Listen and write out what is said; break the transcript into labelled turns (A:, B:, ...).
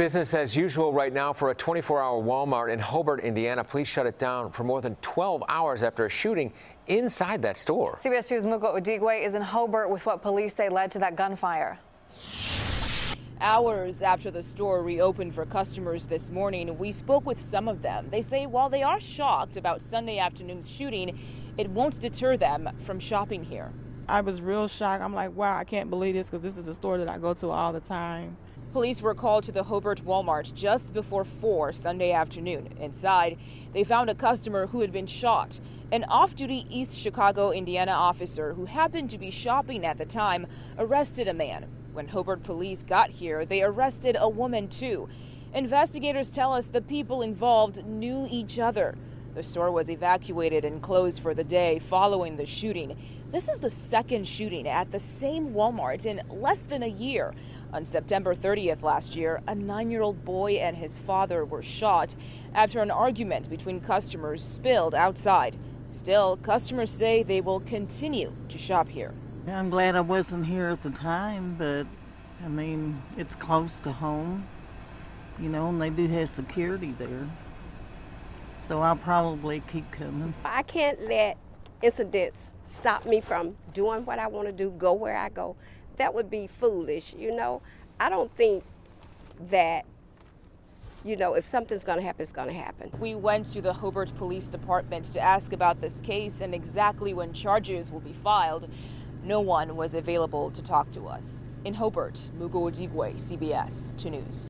A: business as usual right now for a 24-hour Walmart in Hobart, Indiana. Police shut it down for more than 12 hours after a shooting inside that store.
B: CBS 2's Mugo Odigwe is in Hobart with what police say led to that gunfire.
C: Hours after the store reopened for customers this morning, we spoke with some of them. They say while they are shocked about Sunday afternoon's shooting, it won't deter them from shopping here.
D: I was real shocked. I'm like, wow, I can't believe this because this is a store that I go to all the time.
C: Police were called to the Hobart Walmart just before 4 Sunday afternoon. Inside, they found a customer who had been shot. An off duty East Chicago, Indiana officer who happened to be shopping at the time arrested a man. When Hobart police got here, they arrested a woman too. Investigators tell us the people involved knew each other. The store was evacuated and closed for the day following the shooting. This is the second shooting at the same Walmart in less than a year. On September 30th last year, a nine year old boy and his father were shot after an argument between customers spilled outside. Still, customers say they will continue to shop here.
E: I'm glad I wasn't here at the time, but I mean, it's close to home, you know, and they do have security there. So I'll probably keep coming.
F: I can't let incidents stop me from doing what I want to do, go where I go. That would be foolish, you know. I don't think that you know, if something's going to happen, it's going to happen.
C: We went to the Hobart Police Department to ask about this case and exactly when charges will be filed. No one was available to talk to us. In Hobart, Mugo Odigwe, CBS 2 News.